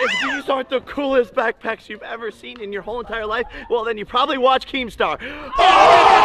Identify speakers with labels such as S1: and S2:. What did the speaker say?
S1: if these aren't the coolest backpacks you've ever seen in your whole entire life, well then you probably watch Keemstar. Oh!